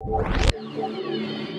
you